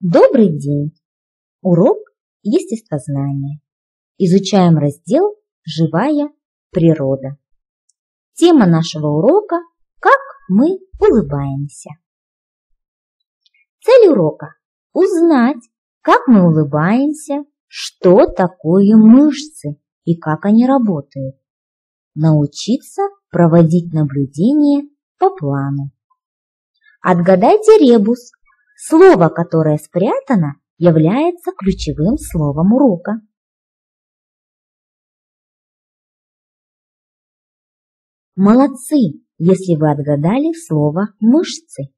Добрый день! Урок естествознания. Изучаем раздел «Живая природа». Тема нашего урока – «Как мы улыбаемся». Цель урока – узнать, как мы улыбаемся, что такое мышцы и как они работают. Научиться проводить наблюдения по плану. Отгадайте ребус Слово, которое спрятано, является ключевым словом урока. Молодцы, если вы отгадали слово «мышцы».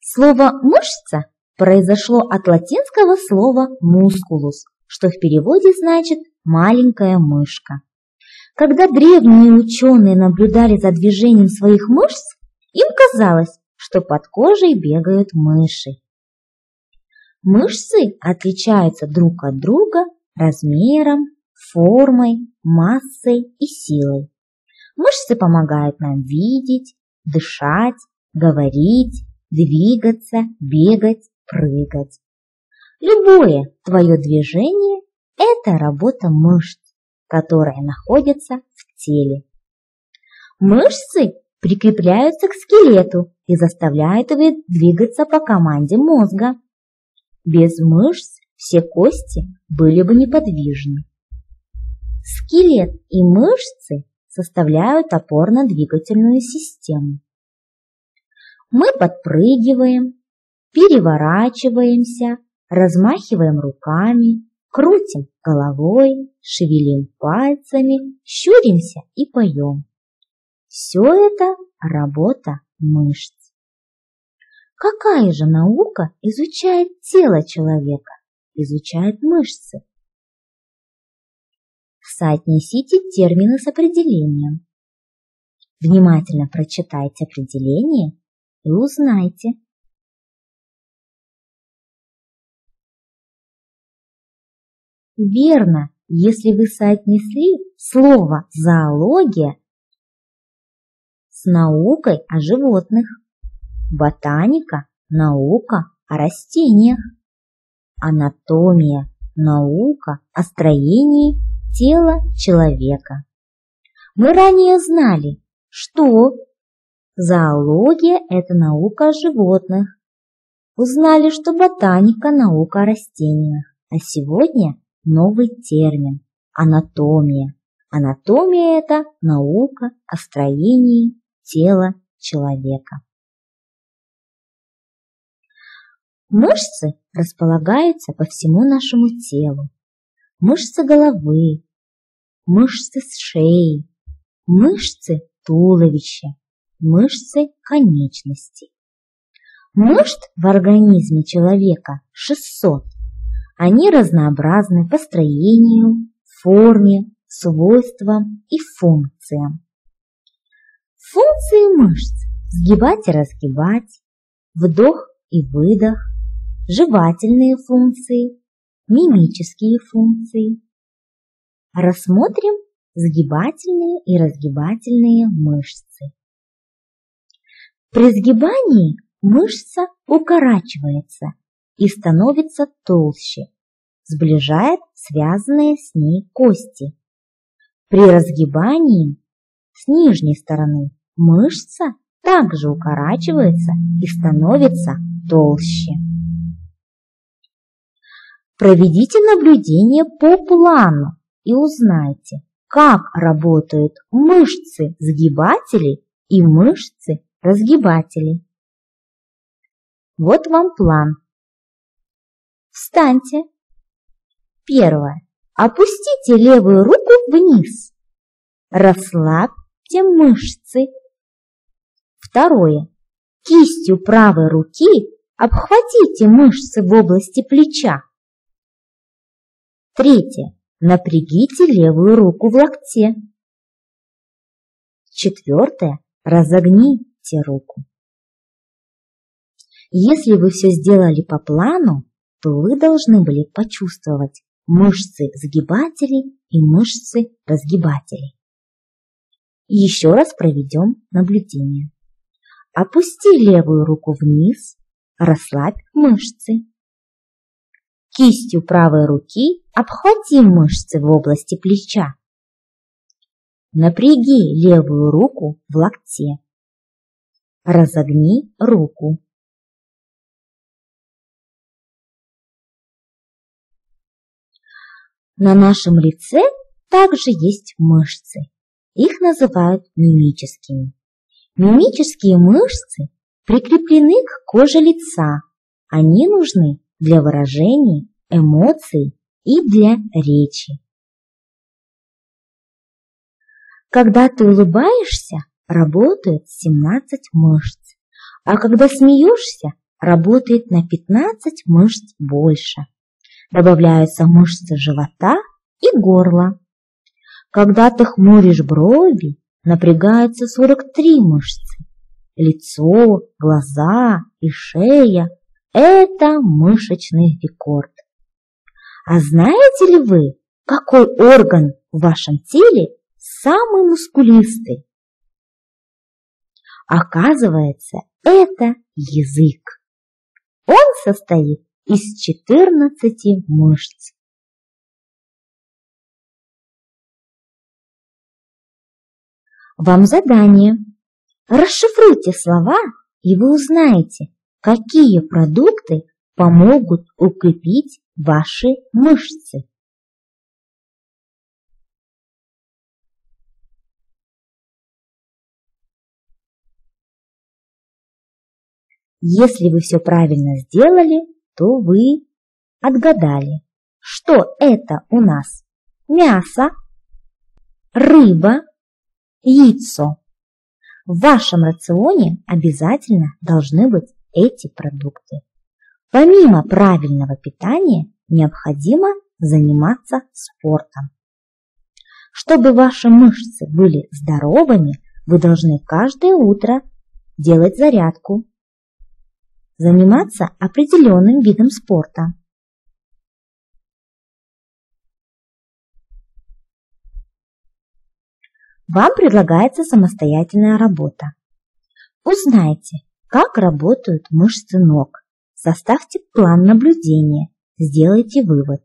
Слово «мышца» произошло от латинского слова «мускулус», что в переводе значит «маленькая мышка». Когда древние ученые наблюдали за движением своих мышц, им казалось, что под кожей бегают мыши. Мышцы отличаются друг от друга размером, формой, массой и силой. Мышцы помогают нам видеть, дышать, говорить, двигаться, бегать, прыгать. Любое твое движение – это работа мышц, которые находятся в теле. Мышцы прикрепляются к скелету и заставляют его двигаться по команде мозга. Без мышц все кости были бы неподвижны. Скелет и мышцы составляют опорно-двигательную систему. Мы подпрыгиваем, переворачиваемся, размахиваем руками, крутим головой, шевелим пальцами, щуримся и поем. Все это работа мышц. Какая же наука изучает тело человека, изучает мышцы? Соотнесите термины с определением. Внимательно прочитайте определение и узнайте. Верно, если вы соотнесли слово «зоология» с наукой о животных. Ботаника – наука о растениях. Анатомия – наука о строении тела человека. Мы ранее знали, что зоология – это наука о животных. Узнали, что ботаника – наука о растениях. А сегодня новый термин – анатомия. Анатомия – это наука о строении тела человека. Мышцы располагаются по всему нашему телу. Мышцы головы, мышцы шеи, мышцы туловища, мышцы конечностей. Мышц в организме человека 600. Они разнообразны по строению, форме, свойствам и функциям. Функции мышц – сгибать и разгибать, вдох и выдох, жевательные функции, мимические функции. Рассмотрим сгибательные и разгибательные мышцы. При сгибании мышца укорачивается и становится толще, сближает связанные с ней кости. При разгибании с нижней стороны Мышца также укорачивается и становится толще. Проведите наблюдение по плану и узнайте, как работают мышцы сгибателей и мышцы разгибателей. Вот вам план. Встаньте. Первое. Опустите левую руку вниз. Расслабьте мышцы Второе. Кистью правой руки обхватите мышцы в области плеча. Третье. Напрягите левую руку в локте. Четвертое. Разогните руку. Если вы все сделали по плану, то вы должны были почувствовать мышцы сгибателей и мышцы разгибателей. Еще раз проведем наблюдение. Опусти левую руку вниз, расслабь мышцы. Кистью правой руки обхвати мышцы в области плеча. Напряги левую руку в локте. Разогни руку. На нашем лице также есть мышцы. Их называют мимическими. Мимические мышцы прикреплены к коже лица. Они нужны для выражений, эмоций и для речи. Когда ты улыбаешься, работают 17 мышц, а когда смеешься, работает на 15 мышц больше. Добавляются мышцы живота и горла. Когда ты хмуришь брови, напрягаются 43 мышцы. Лицо, глаза и шея – это мышечный рекорд. А знаете ли вы, какой орган в вашем теле самый мускулистый? Оказывается, это язык. Он состоит из 14 мышц. Вам задание. Расшифруйте слова, и вы узнаете, какие продукты помогут укрепить ваши мышцы. Если вы все правильно сделали, то вы отгадали, что это у нас мясо, рыба, яйцо. В вашем рационе обязательно должны быть эти продукты. Помимо правильного питания необходимо заниматься спортом. Чтобы ваши мышцы были здоровыми, вы должны каждое утро делать зарядку, заниматься определенным видом спорта. Вам предлагается самостоятельная работа. Узнайте, как работают мышцы ног. Составьте план наблюдения, сделайте вывод.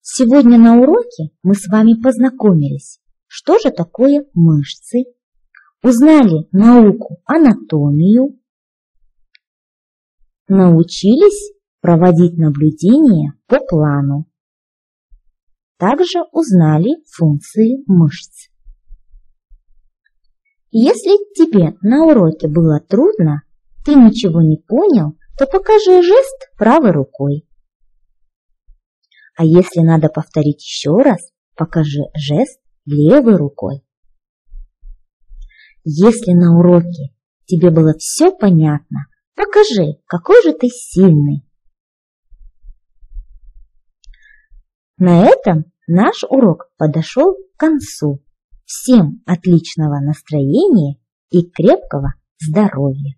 Сегодня на уроке мы с вами познакомились, что же такое мышцы, узнали науку анатомию, научились проводить наблюдения по плану. Также узнали функции мышц. Если тебе на уроке было трудно, ты ничего не понял, то покажи жест правой рукой. А если надо повторить еще раз, покажи жест левой рукой. Если на уроке тебе было все понятно, покажи, какой же ты сильный. На этом наш урок подошел к концу. Всем отличного настроения и крепкого здоровья!